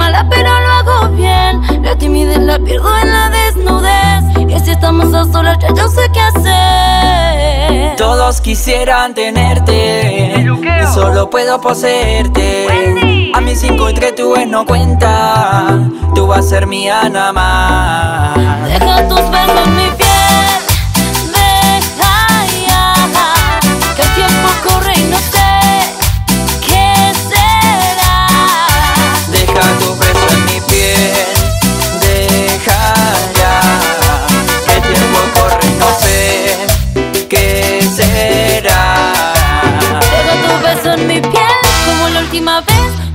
mala pero lo hago bien. La timidez la pierdo en la desnudez. Y si estamos a solas ya yo sé qué hacer. Todos quisieran tenerte. Y solo puedo poseerte. A mis cinco y tres tu no cuenta. Tú vas a ser mi nada más. Deja tus besos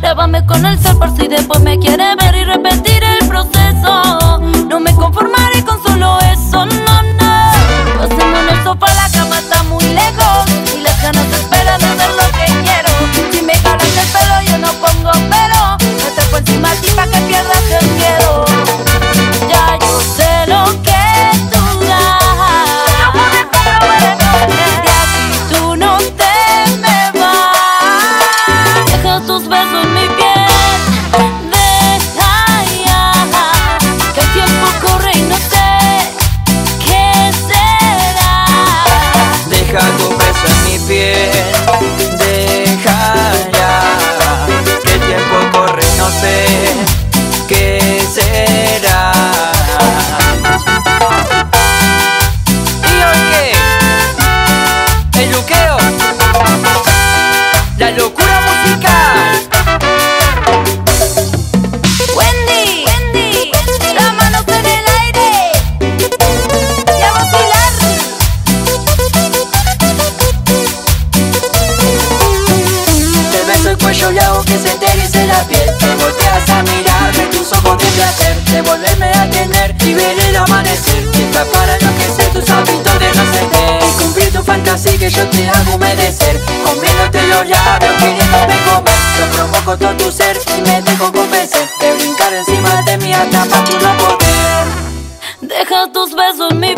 Lávame con el sol por si después me quiere ver y repetir el proceso. No me conformaré con solo eso, no, no. Pasemos en el la cama está muy lejos. Y las ganas esperan hacer lo que quiero. Si me jalas el pelo yo no pongo pero No te encima ti que yo hago que se te erice la piel. Te volteas a mirarme, tus ojos de placer. De volverme a tener y ver el amanecer. Llega para enloquecer tus hábitos de no qué Y cumplir tu fantasía que yo te hago humedecer. Comiéndote los labios, queriéndome comer. Yo provoco todo tu ser y me dejo convencer De brincar encima de mi hasta para tu no poder. Deja tus besos en mi